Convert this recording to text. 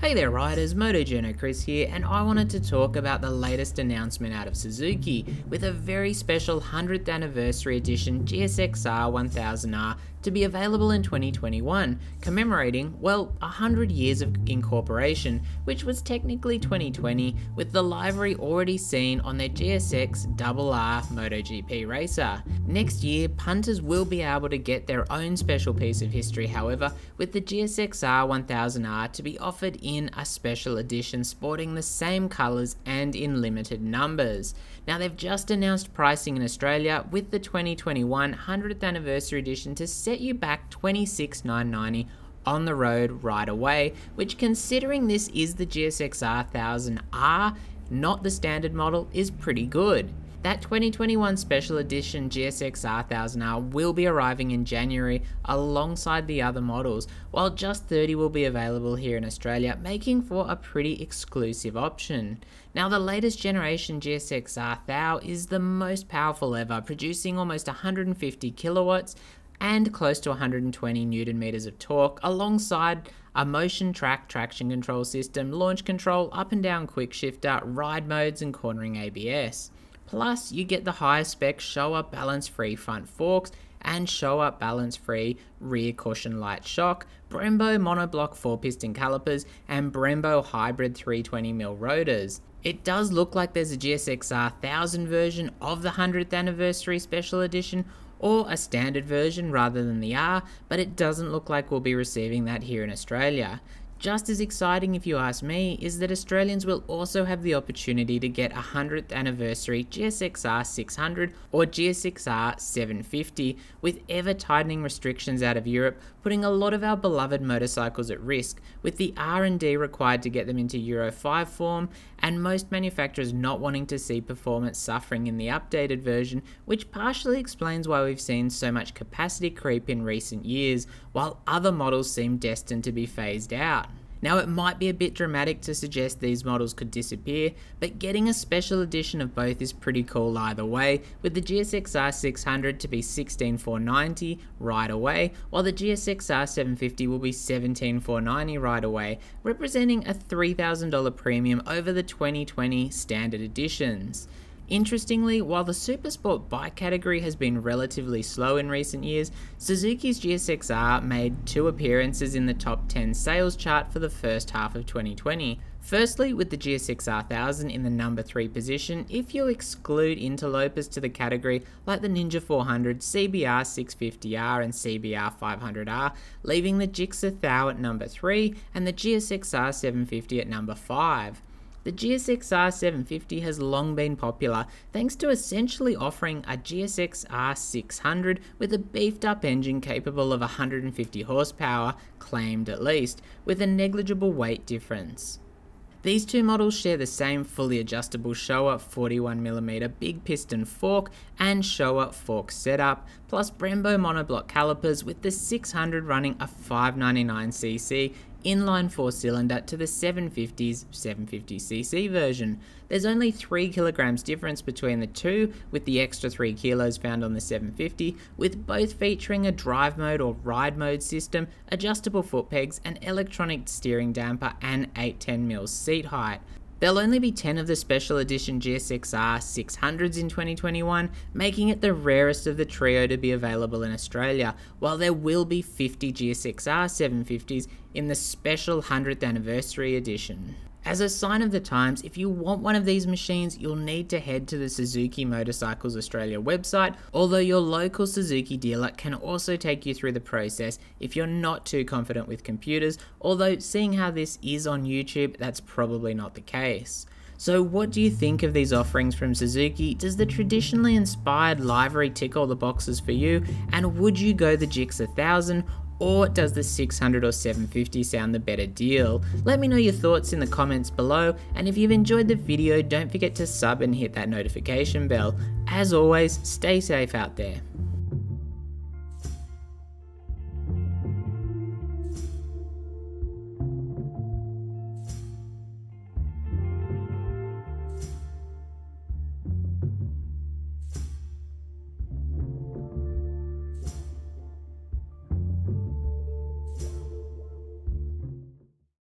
Hey there riders, MotoJourno Kris here and I wanted to talk about the latest announcement out of Suzuki with a very special 100th anniversary edition GSXR 1000R to be available in 2021, commemorating, well, 100 years of incorporation, which was technically 2020, with the livery already seen on their GSX RR MotoGP racer. Next year, punters will be able to get their own special piece of history, however, with the GSXR 1000R to be offered in a special edition sporting the same colours and in limited numbers. Now, they've just announced pricing in Australia with the 2021 100th anniversary edition to set you back 26,990 on the road right away, which considering this is the GSX-R 1000R, not the standard model, is pretty good. That 2021 special edition GSX-R 1000R will be arriving in January alongside the other models, while just 30 will be available here in Australia, making for a pretty exclusive option. Now the latest generation GSX-R 1000 is the most powerful ever, producing almost 150 kilowatts and close to 120 newton meters of torque alongside a motion track traction control system, launch control, up and down quick shifter, ride modes and cornering ABS. Plus, you get the high spec Showa balance free front forks and Showa balance free rear cushion Lite shock, Brembo monobloc 4 piston calipers, and Brembo hybrid 320mm rotors. It does look like there's a GSXR 1000 version of the 100th anniversary special edition or a standard version rather than the R, but it doesn't look like we'll be receiving that here in Australia. Just as exciting, if you ask me, is that Australians will also have the opportunity to get a 100th anniversary GSXR 600 or GSXR 750, with ever tightening restrictions out of Europe, putting a lot of our beloved motorcycles at risk, with the R&D required to get them into Euro 5 form, and most manufacturers not wanting to see performance suffering in the updated version, which partially explains why we've seen so much capacity creep in recent years, while other models seem destined to be phased out. Now it might be a bit dramatic to suggest these models could disappear, but getting a special edition of both is pretty cool either way, with the GSX-R 600 to be 16490 right away, while the GSX-R 750 will be 17490 right away, representing a $3,000 premium over the 2020 standard editions. Interestingly, while the supersport bike category has been relatively slow in recent years, Suzuki's GSX-R made two appearances in the top 10 sales chart for the first half of 2020. Firstly, with the GSX-R 1000 in the number 3 position, if you exclude interlopers to the category like the Ninja 400, CBR 650R and CBR 500R, leaving the Gixxer Thou at number 3 and the GSX-R 750 at number 5. The GSX-R 750 has long been popular thanks to essentially offering a GSX-R 600 with a beefed up engine capable of 150 horsepower, claimed at least, with a negligible weight difference. These two models share the same fully adjustable Showa 41mm big piston fork and Showa fork setup, plus Brembo monobloc calipers with the 600 running a 599cc inline 4 cylinder to the 750's 750cc version. There's only 3 kilograms difference between the two, with the extra 3 kilos found on the 750, with both featuring a drive mode or ride mode system, adjustable foot pegs, an electronic steering damper, and 810mm seat height. There'll only be 10 of the special edition GSX-R 600s in 2021, making it the rarest of the trio to be available in Australia, while there will be 50 GSX-R 750s in the special 100th anniversary edition. As a sign of the times, if you want one of these machines, you'll need to head to the Suzuki Motorcycles Australia website, although your local Suzuki dealer can also take you through the process if you're not too confident with computers, although seeing how this is on YouTube, that's probably not the case. So what do you think of these offerings from Suzuki? Does the traditionally inspired livery tick all the boxes for you? And would you go the Gixxer 1000 or does the 600 or 750 sound the better deal? Let me know your thoughts in the comments below, and if you've enjoyed the video, don't forget to sub and hit that notification bell. As always, stay safe out there.